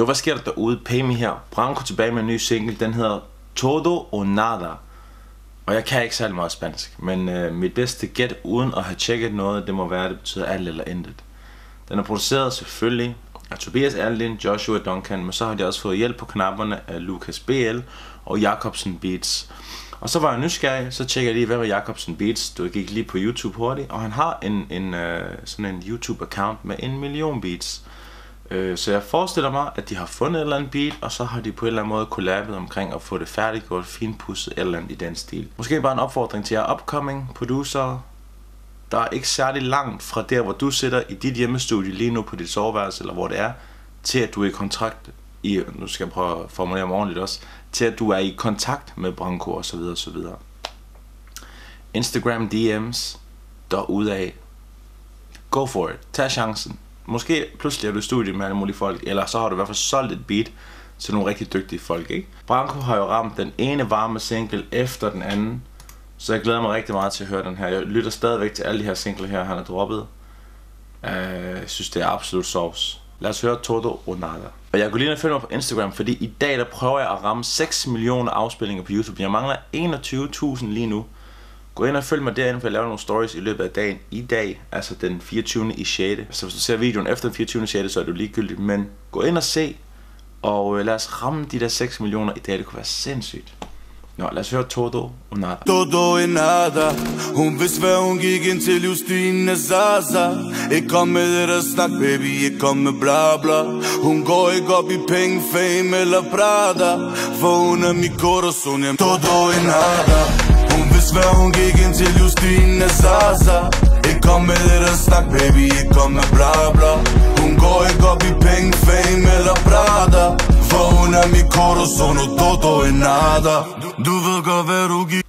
Jo, hvad sker der derude? Pay me her. Branko tilbage med en ny single. Den hedder Todo o Nada. Og jeg kan ikke særlig meget spansk, men øh, mit bedste gæt uden at have tjekket noget, det må være, at det betyder alt eller intet. Den er produceret selvfølgelig af Tobias Erlind, Joshua Duncan, men så har de også fået hjælp på knapperne af Lucas BL og Jacobsen Beats. Og så var jeg nysgerrig, så tjekkede jeg lige, hvad var Jacobsen Beats. Du gik lige på YouTube hurtigt, og han har en, en øh, sådan en YouTube-account med en million beats. Øh, så jeg forestiller mig, at de har fundet et eller andet beat, og så har de på en eller anden måde kollabet omkring at få det færdiggjort, finpudset eller andet i den stil. Måske bare en opfordring til jer upcoming producer, der er ikke særlig langt fra der, hvor du sidder i dit hjemmestudie lige nu på dit soveværelse, eller hvor det er, til at du er i kontrakt i, nu skal jeg prøve at formulere mig ordentligt også, til at du er i kontakt med Branko og så videre og så videre. Instagram DM's derudaf. Go for it. Tag chancen. Måske pludselig er du i studiet med alle mulige folk, eller så har du i hvert fald solgt et beat til nogle rigtig dygtige folk, ikke? Branko har jo ramt den ene varme single efter den anden, så jeg glæder mig rigtig meget til at høre den her. Jeg lytter stadigvæk til alle de her singler her, han har droppet. Øh, jeg synes, det er absolut sauce. Lad os høre Todo Onada. Og jeg kunne lige følge mig på Instagram, fordi i dag der prøver jeg at ramme 6 millioner afspilninger på YouTube. Jeg mangler 21.000 lige nu. Gå ind og følg mig derinde, for jeg laver nogle stories i løbet af dagen. I dag, altså den 24. i 6. Så hvis du ser videoen efter den 24. i 6, så er det ligegyldigt. Men gå ind og se, og øh, lad os ramme de der 6 millioner i dag. Det kunne være sindssygt. Nå, lad os høre Todo og Nada. Todo i nada Hun vidste hvad hun gik ind til Justine Zaza Ikke kom med det der snak baby, ikke kom med bla bla Hun går ikke op i penge, fame eller Prada For hun er mit corazon, jamen Todo i nada Desværre hun gik ind til Justine Zaza. Ikke kom med det der snak baby, ikke kom med bla bla. Hun går ikke op i penge, fame eller Prada. For hun er mit kort, og todo en nada. Du ved godt hvad du gik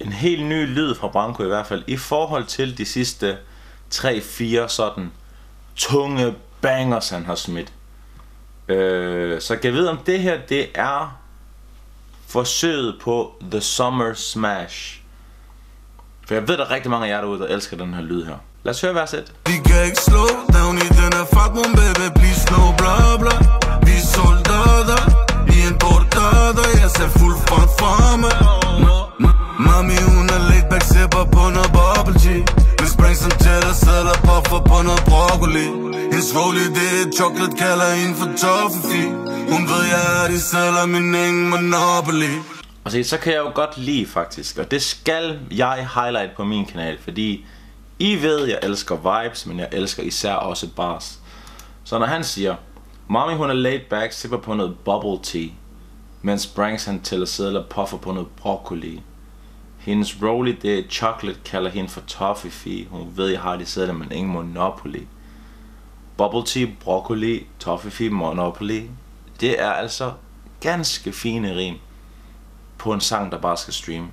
en helt ny lyd fra Branko i hvert fald, i forhold til de sidste 3-4 sådan tunge bangers, han har smidt. Øh, så kan jeg vide, om det her, det er forsøget på The Summer Smash. For jeg ved, der er rigtig mange af jer derude, der elsker den her lyd her. Lad os høre verset. 1. Vi kan ikke slå down i den her fuck chocolate kalder hende for toffee Hun ved jeg er det, sælger min ingen monopoly Og se, så kan jeg jo godt lide faktisk, og det skal jeg highlight på min kanal, fordi I ved, jeg elsker vibes, men jeg elsker især også bars. Så når han siger, Mommy hun er laid back, sipper på noget bubble tea, mens Branks han tæller sædler puffer på noget broccoli. Hendes Rolly, det er chocolate, kalder hende for toffee fee. Hun ved, jeg har de sædler, men ingen monopoly. Bubble tea, broccoli, toffee monopoly. Det er altså ganske fine rim på en sang, der bare skal streame.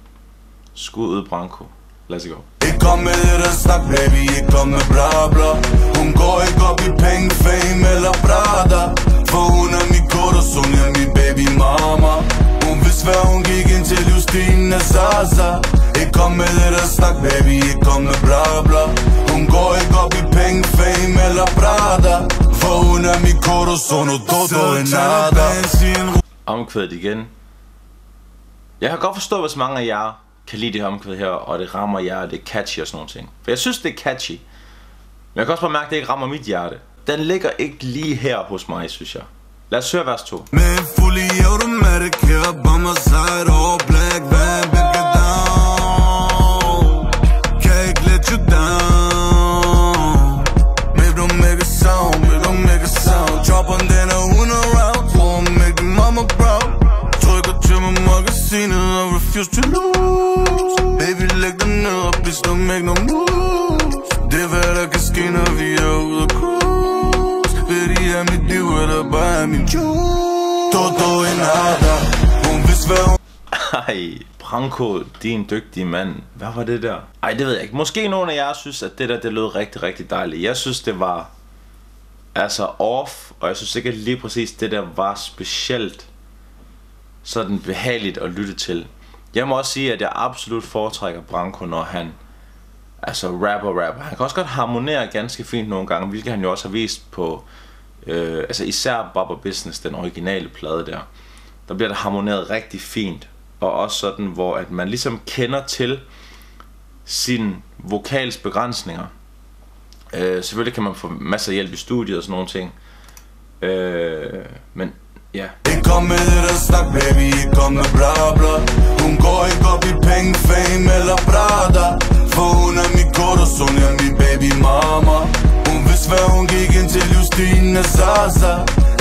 Skud ud Branko. Let's go. Ikke kom med det der snak, baby, ikke kom med bla bla Hun går ikke op i penge, fame eller brada For hun er mit corazon, ja min baby mama Hun vidste hvad hun gik ind til livsstigen af Zaza Ikke kom med det der snak, baby, ikke kom med bla bla Hun går ikke op i penge, fame eller brada for hun er mit corazon, og todo er nada Omkvædet igen. Jeg kan godt forstå, hvis mange af jer kan lide det her omkvæd her, og det rammer jer, og det er catchy og sådan nogle ting. For jeg synes, det er catchy. Men jeg kan også bare mærke, at det ikke rammer mit hjerte. Den ligger ikke lige her hos mig, synes jeg. Lad os høre vers 2. Man fully automatic here by my side All black van, og refuse to lose Baby, læg dig ned og please don't ikke nogen moves Det er hvad der kan ske, når vi er ude og cruise Vil de have mit liv, eller bare have min juice Toto en nada Hun vidste hvad hun Ej, Branko, din dygtige mand. Hvad var det der? Ej, det ved jeg ikke. Måske nogen af jer synes, at det der, det lød rigtig, rigtig dejligt. Jeg synes, det var altså off, og jeg synes ikke, at lige præcis det der var specielt sådan behageligt at lytte til. Jeg må også sige, at jeg absolut foretrækker Branko, når han altså rapper rapper. Han kan også godt harmonere ganske fint nogle gange, hvilket han jo også har vist på Øh, altså især Baba Business, den originale plade der. Der bliver det harmoneret rigtig fint. Og også sådan, hvor at man ligesom kender til sin vokals begrænsninger. Øh, selvfølgelig kan man få masser af hjælp i studiet og sådan nogle ting. Øh, men ja. Ikke kom med det der snak, baby, ikke kom med bla bla Hun går ikke op i penge, fame eller brada For hun er og hun er min baby mama Hun vidste hvad hun gik ind til Justine Zaza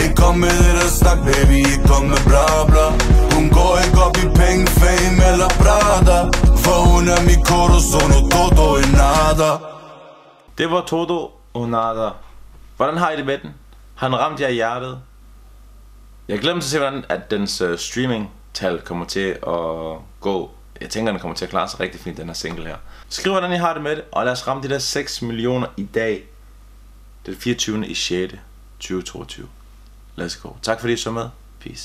Ikke kom med det der snak, baby, ikke kom med bla bla Hun går ikke op i penge, fame eller brada For hun er min kort, og sono todo y nada Det var Todo Onada. Hvordan har I det med den? Har den ramt jer i hjertet? Jeg glemmer til at se, hvordan at dens uh, streaming-tal kommer til at gå. Jeg tænker, den kommer til at klare sig rigtig fint, den her single her. Skriv, hvordan I har det med det, og lad os ramme de der 6 millioner i dag. Den 24. i 6. 2022. Let's go. Tak fordi I så med. Peace.